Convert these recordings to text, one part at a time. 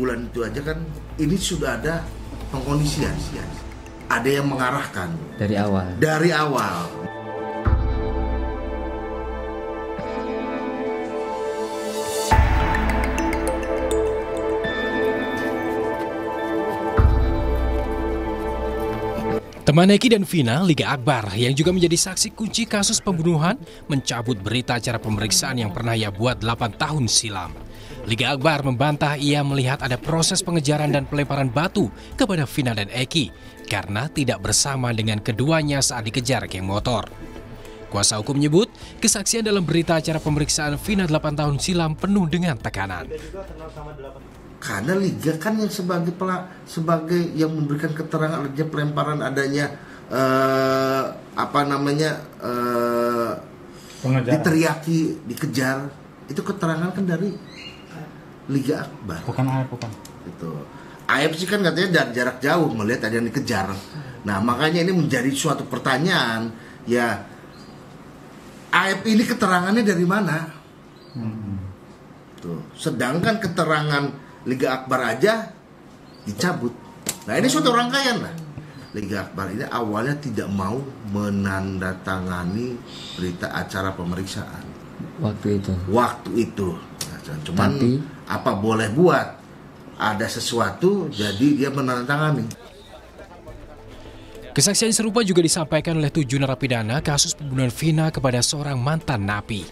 bulan itu aja kan ini sudah ada pengkondisian. Ada yang mengarahkan. Dari awal. Dari awal. Teman Eki dan Vina, Liga Akbar, yang juga menjadi saksi kunci kasus pembunuhan, mencabut berita acara pemeriksaan yang pernah ia buat 8 tahun silam. Liga Akbar membantah ia melihat ada proses pengejaran dan pelemparan batu kepada Vina dan Eki karena tidak bersama dengan keduanya saat dikejar geng motor. Kuasa hukum menyebut, kesaksian dalam berita acara pemeriksaan Vina 8 tahun silam penuh dengan tekanan. Karena liga kan yang sebagai pelak, sebagai yang memberikan keterangan adanya pelemparan adanya uh, apa namanya uh, diteriaki, dikejar itu keterangan kan dari Liga Akbar. Bukan AF, bukan. Itu. AF sih kan katanya dari jarak jauh melihat ada yang dikejar. Nah makanya ini menjadi suatu pertanyaan ya AF ini keterangannya dari mana? Hmm. Tuh. Sedangkan keterangan Liga Akbar aja dicabut. Nah ini suatu rangkaian lah. Liga Akbar ini awalnya tidak mau menandatangani berita acara pemeriksaan. Waktu itu. Waktu itu. Nah, cuman Tapi... apa boleh buat? Ada sesuatu jadi dia menandatangani. Kesaksian serupa juga disampaikan oleh tujuh narapidana kasus pembunuhan Vina kepada seorang mantan napi.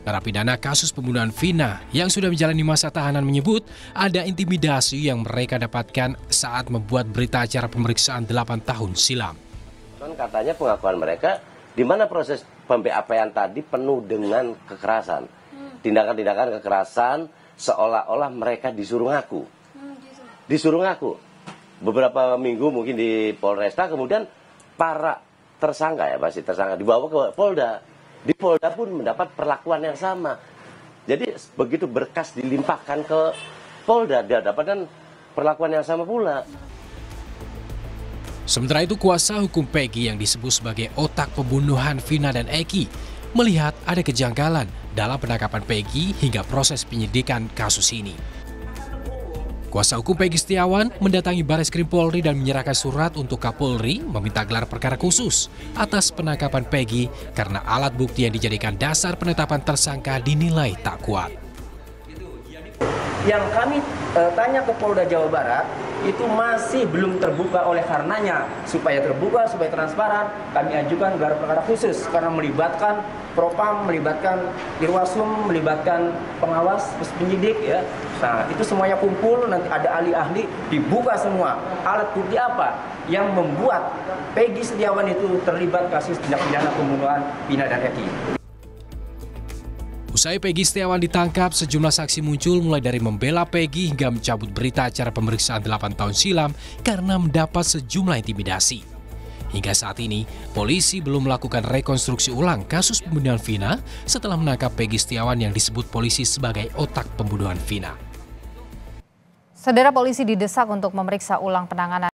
Narapidana kasus pembunuhan Vina yang sudah menjalani masa tahanan menyebut ada intimidasi yang mereka dapatkan saat membuat berita acara pemeriksaan 8 tahun silam. Kan katanya pengakuan mereka di mana proses pembeapaian tadi penuh dengan kekerasan. Tindakan-tindakan kekerasan seolah-olah mereka disuruh ngaku. Disuruh ngaku. Beberapa minggu mungkin di Polresta kemudian para tersangka ya pasti tersangka dibawa ke Polda di Polda pun mendapat perlakuan yang sama. Jadi begitu berkas dilimpahkan ke Polda, dia dapatkan perlakuan yang sama pula. Sementara itu kuasa hukum Peggy yang disebut sebagai otak pembunuhan Vina dan Eki melihat ada kejanggalan dalam penangkapan Peggy hingga proses penyidikan kasus ini. Kuasa hukum Peggy Setiawan mendatangi Baris Krim Polri dan menyerahkan surat untuk Kapolri meminta gelar perkara khusus atas penangkapan Peggy karena alat bukti yang dijadikan dasar penetapan tersangka dinilai tak kuat. Yang kami e, tanya ke Polda Jawa Barat itu masih belum terbuka. Oleh karenanya supaya terbuka supaya transparan kami ajukan gelar perkara khusus. Karena melibatkan propam melibatkan irwasum melibatkan pengawas penyidik ya. Nah itu semuanya kumpul. Nanti ada ahli-ahli dibuka semua. Alat bukti apa yang membuat Peggy Setiawan itu terlibat kasus tindak pidana pembunuhan Pina dan Eki. Usai Peggy Setiawan ditangkap, sejumlah saksi muncul mulai dari membela Peggy hingga mencabut berita acara pemeriksaan 8 tahun silam karena mendapat sejumlah intimidasi. Hingga saat ini, polisi belum melakukan rekonstruksi ulang kasus pembunuhan Vina setelah menangkap Peggy Setiawan yang disebut polisi sebagai otak pembunuhan Vina. Saudara polisi didesak untuk memeriksa ulang penanganan